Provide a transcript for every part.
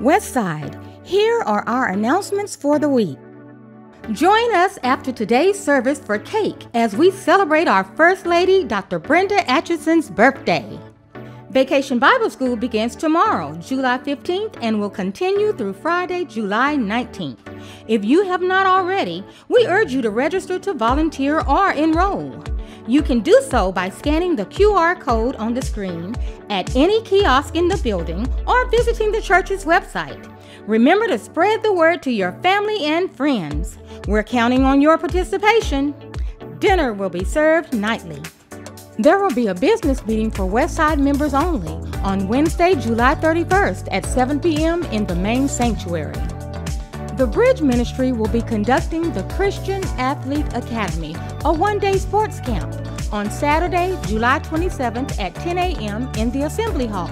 Westside, here are our announcements for the week. Join us after today's service for cake as we celebrate our First Lady, Dr. Brenda Atchison's birthday. Vacation Bible School begins tomorrow, July 15th, and will continue through Friday, July 19th. If you have not already, we urge you to register to volunteer or enroll. You can do so by scanning the QR code on the screen at any kiosk in the building or visiting the church's website. Remember to spread the word to your family and friends. We're counting on your participation. Dinner will be served nightly. There will be a business meeting for Westside members only on Wednesday, July 31st at 7 p.m. in the main sanctuary. The Bridge Ministry will be conducting the Christian Athlete Academy, a one day sports camp, on Saturday, July 27th at 10 a.m. in the Assembly Hall.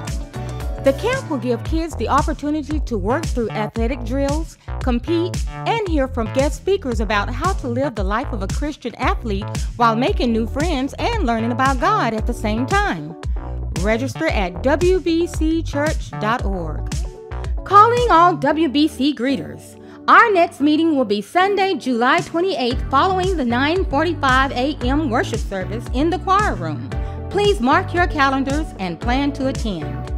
The camp will give kids the opportunity to work through athletic drills, compete, and hear from guest speakers about how to live the life of a Christian athlete while making new friends and learning about God at the same time. Register at WBCChurch.org. Calling all WBC greeters. Our next meeting will be Sunday, July 28th, following the 9:45 a.m. worship service in the choir room. Please mark your calendars and plan to attend.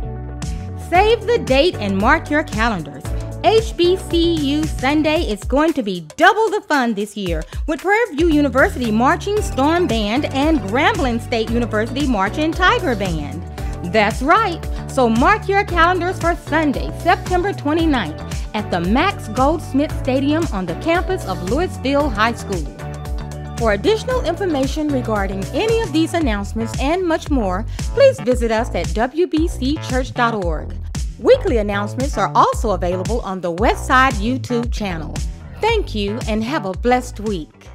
Save the date and mark your calendars. HBCU Sunday is going to be double the fun this year with Prairie View University Marching Storm Band and Grambling State University Marching Tiger Band. That's right, so mark your calendars for Sunday, September 29th at the Max Goldsmith Stadium on the campus of Lewisville High School. For additional information regarding any of these announcements and much more, please visit us at WBCChurch.org. Weekly announcements are also available on the Westside YouTube channel. Thank you and have a blessed week.